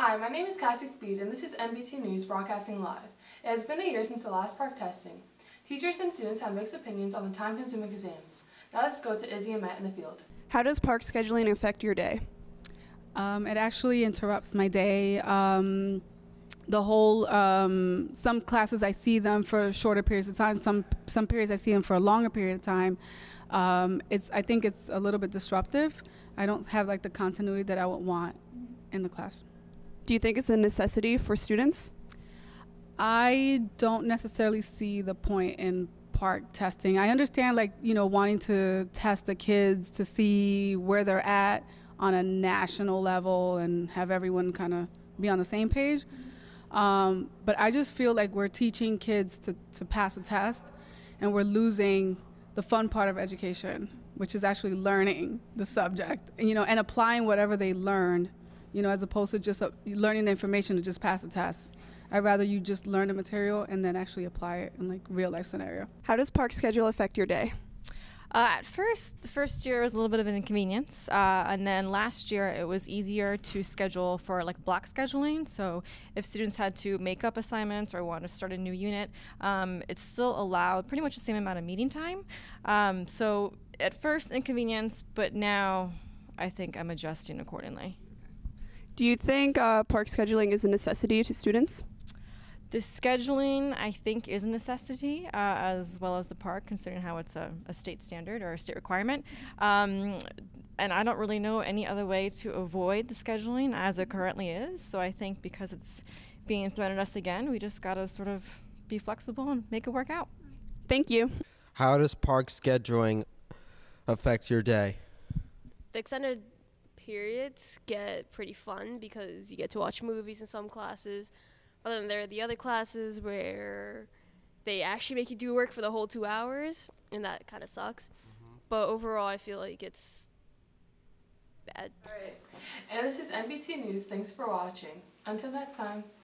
Hi, my name is Cassie Speed and this is NBT News Broadcasting Live. It has been a year since the last PARCC testing. Teachers and students have mixed opinions on the time-consuming exams. Now let's go to Izzy and Matt in the field. How does PARCC scheduling affect your day? Um, it actually interrupts my day. Um, the whole um, some classes I see them for shorter periods of time. Some some periods I see them for a longer period of time. Um, it's I think it's a little bit disruptive. I don't have like the continuity that I would want in the class. Do you think it's a necessity for students? I don't necessarily see the point in PARCC testing. I understand like, you know, wanting to test the kids to see where they're at on a national level and have everyone kind of be on the same page. Um, but I just feel like we're teaching kids to, to pass a test and we're losing the fun part of education, which is actually learning the subject, you know, and applying whatever they learned, you know, as opposed to just uh, learning the information to just pass a test. I'd rather you just learn the material and then actually apply it in like real life scenario. How does PARCC schedule affect your day? Uh, at first, the first year was a little bit of an inconvenience, uh, and then last year it was easier to schedule for like block scheduling. So if students had to make up assignments or want to start a new unit, um, it's still allowed pretty much the same amount of meeting time. Um, so at first inconvenience, but now I think I'm adjusting accordingly. Do you think uh, PARCC scheduling is a necessity to students? The scheduling, I think, is a necessity, uh, as well as the PARCC, considering how it's a, a state standard or a state requirement. Um, and I don't really know any other way to avoid the scheduling as it currently is. So I think because it's being thrown at us again, we just got to sort of be flexible and make it work out. Thank you. How does PARCC scheduling affect your day? The extended periods get pretty fun because you get to watch movies in some classes. But then there are the other classes where they actually make you do work for the whole two hours, and that kind of sucks. Mm-hmm. But overall, I feel like it's bad. Alright, and this is NBT News. Thanks for watching. Until next time.